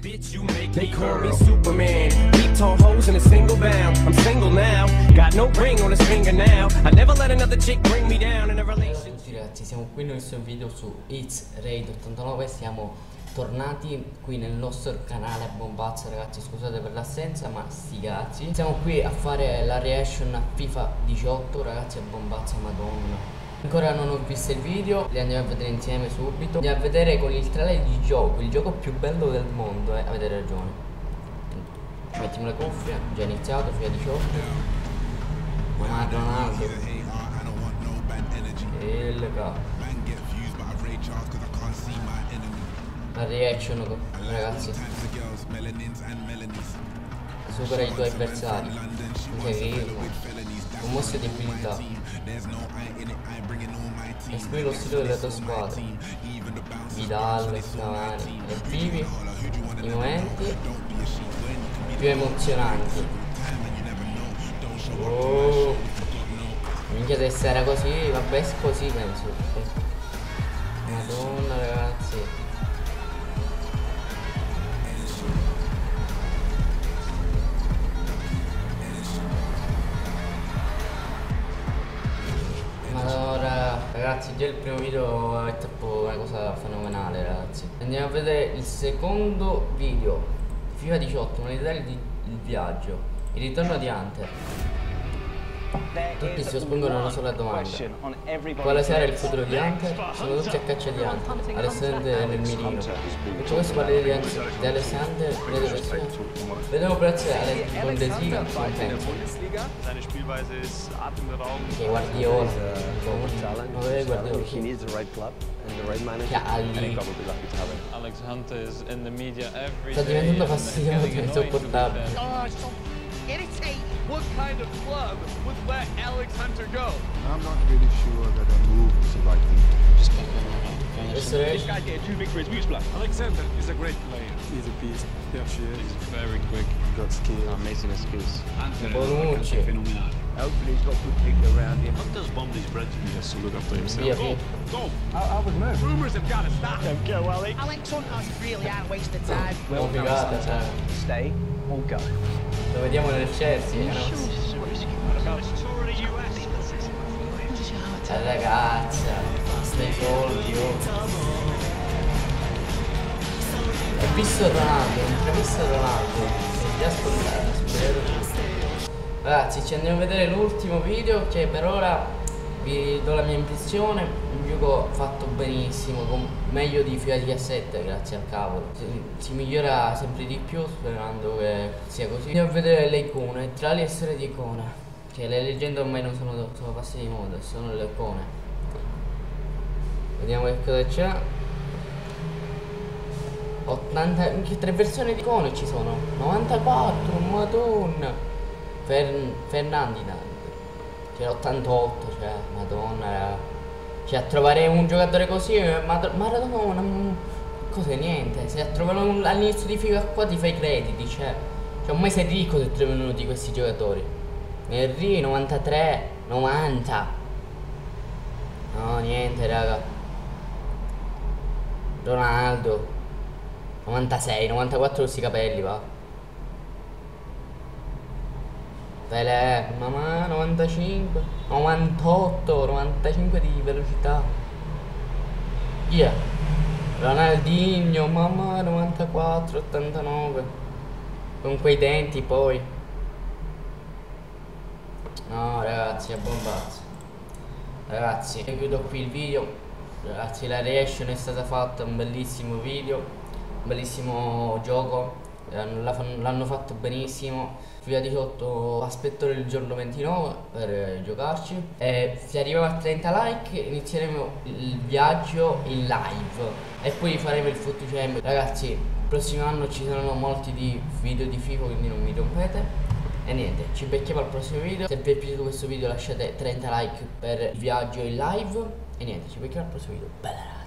Bitch, you make they call me Superman. Deep tall hoes in a single bound. I'm single now. Got no ring on his finger now. I never let another chick bring me down in a relationship. Tutti ragazzi, siamo qui nel nostro video su It's Raid 89 Siamo tornati qui nel nostro canale Bombazza ragazzi Scusate per l'assenza ma sti Siamo qui a fare la reaction a FIFA 18 ragazzi a Bombazza madonna Ancora non ho visto il video, li andiamo a vedere insieme subito. Andiamo a vedere con il trailer di gioco, il gioco più bello del mondo, eh, avete ragione. Mettiamo le cuffie, già iniziato, FIFA 18 Ma Ronaldo Il capo La reaction ragazzi Supera i tuoi avversari. Incredibile Con mosse di abilità. Esprimi lo stile della tua squadra Vidal, Cavani E vivi i momenti più emozionanti. Oh Minchia se era così, vabbè così penso. Madonna ragazzi già il primo video è troppo una cosa fenomenale ragazzi. Andiamo a vedere il secondo video. FIFA 18, una idea di il viaggio. Il ritorno di Hunter tutti si espongono a una sola domanda. Quale sarà il futuro di Hunter? Sono tutti a caccia di Hunter. Alessandro nel mirino. Faccio questo parlare di, di Alessandro nelle persone. Vediamo prezzo alle Bundesliga, penso. Che Guardiola. Non vede Guardiola. Che Ali. Alex Hunter is in the media every Sta diventando fastidioso, insopportabile. Irritate. What kind of club would let Alex Hunter go? I'm not really sure that a move is the right thing. Just this guy's getting too big for his boots, Alexander is a great player. He's a beast. Yeah, she is. He's very quick. Got skill. Amazing skills. Bonucci. Hopefully he's got good people around him. Hunter's bombed his bread. He has to look after himself. Via, Go, go. I, I would move. Rumors have got to stop. Don't go, Alex. Alex Hunter's really aren't wasting time. Well, figata, cioè. Stay go. Lo vediamo nel Chelsea, no? La ragazza, stai soldi, oh. Hai visto Ronaldo? Hai visto Ronaldo? Sei già ascoltato, spero. Ragazzi, ci andiamo a vedere l'ultimo video che per ora vi do la mia impressione. Un gioco fatto benissimo, meglio di FIFA 17 grazie al cavolo. Si, si, migliora sempre di più sperando che sia così. Andiamo a vedere le icone, tra le storie di icone. Che le leggende ormai non sono, sono passate di moda, sono le icone. Vediamo che cosa c'è. 80 tre versioni di icone ci sono 94 madonna Fer, Ferdinand c'è 88 cioè madonna cioè a trovare un giocatore così eh, Maradona cosa niente se a trovare all'inizio di FIFA qua ti fai crediti cioè cioè ormai sei ricco se trovi uno di questi giocatori. Henry 93 90 no niente raga. Ronaldo 96 94 questi capelli va Pelé mamma 95 98 95 di velocità. Yeah Ronaldinho mamma 94 89 con quei denti poi. No ragazzi è bombazzo Ragazzi chiudo qui il video. Ragazzi la reaction è stata fatta Un bellissimo video Un bellissimo gioco L'hanno fatto benissimo FIFA 18 aspetto il giorno 29 per giocarci e se arriviamo a 30 like inizieremo il viaggio in live e poi faremo il footage ragazzi il prossimo anno ci saranno molti di video di FIFA quindi non mi rompete e niente, ci becchiamo al prossimo video. Se vi è piaciuto questo video lasciate 30 like per il viaggio in live. E niente, ci becchiamo al prossimo video. Bella